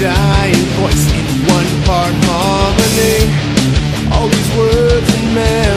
dying voice in one part harmony. All these words and men.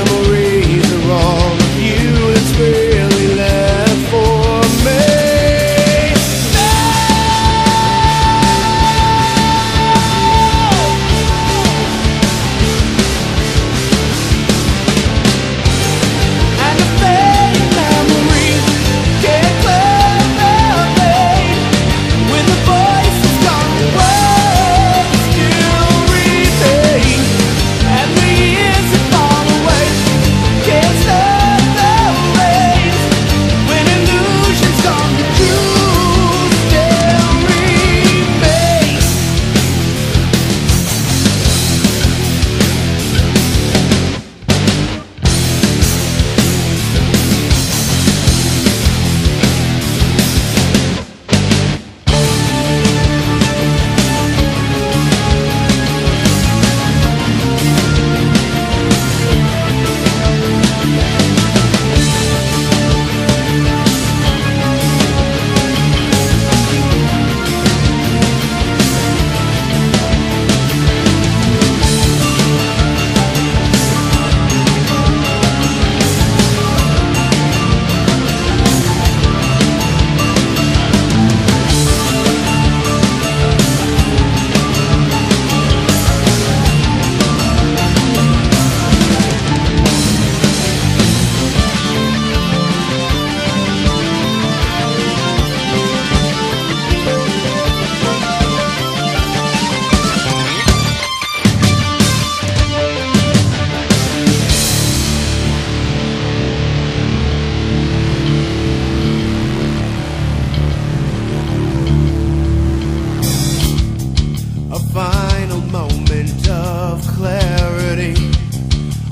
final moment of clarity.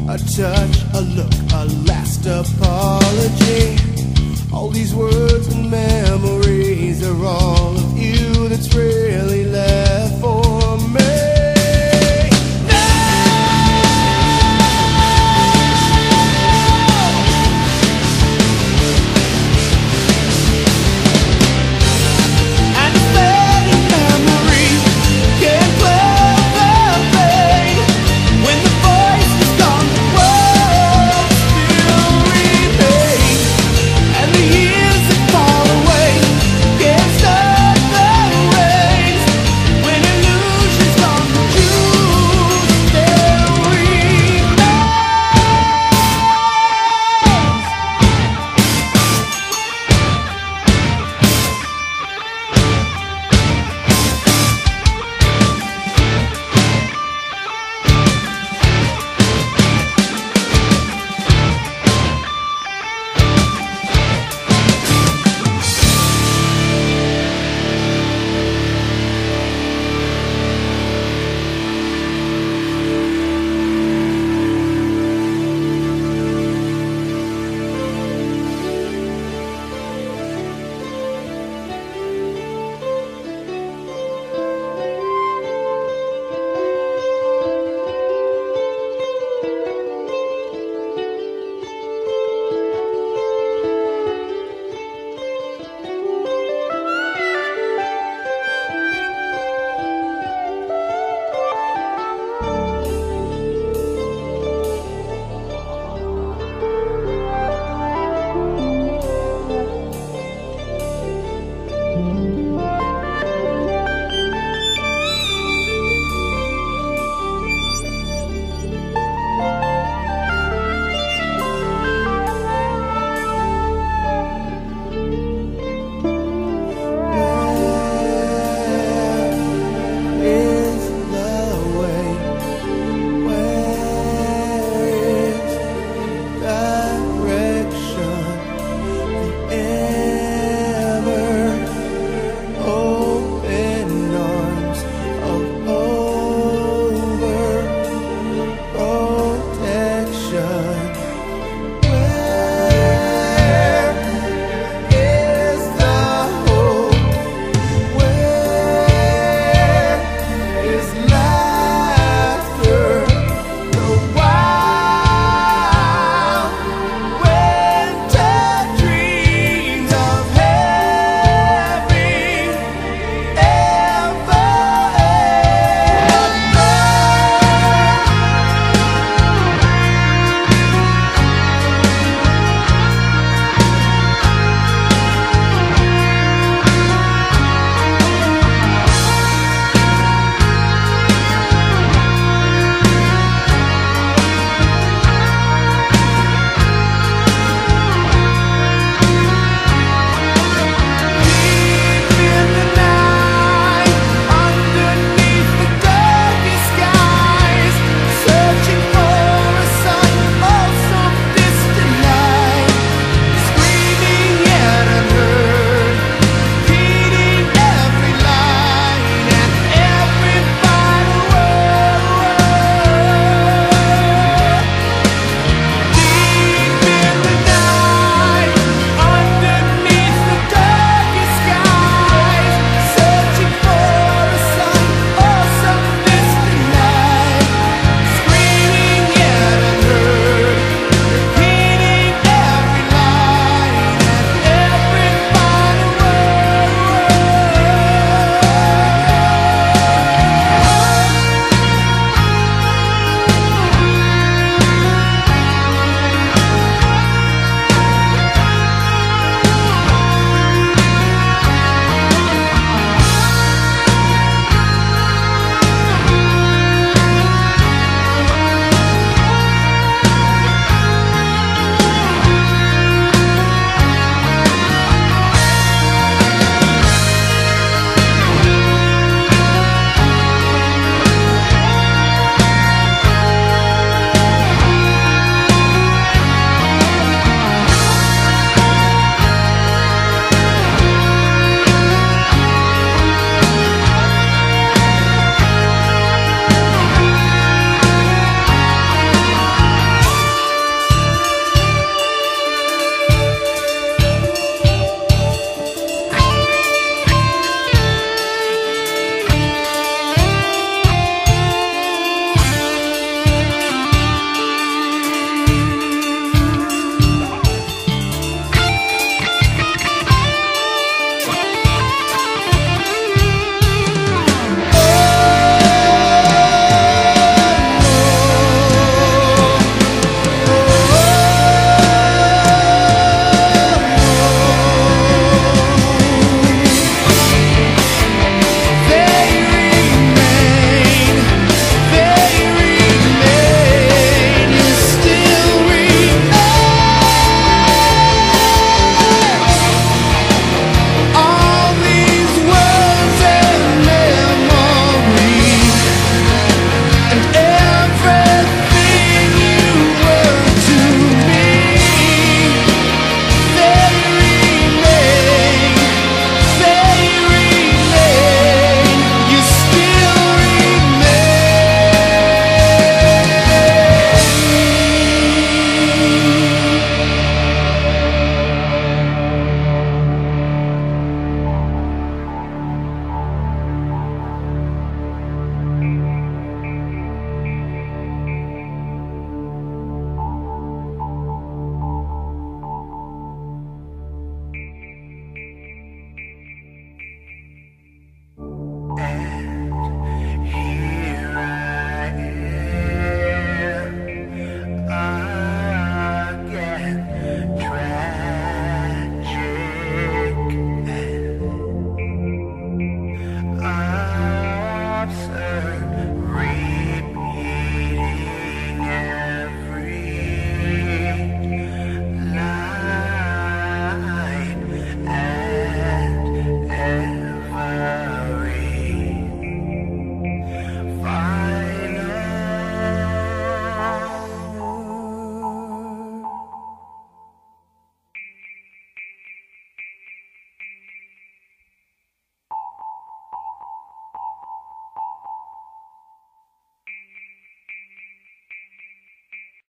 A touch, a look, a last apology. All these words and memories are all of you that's really left for.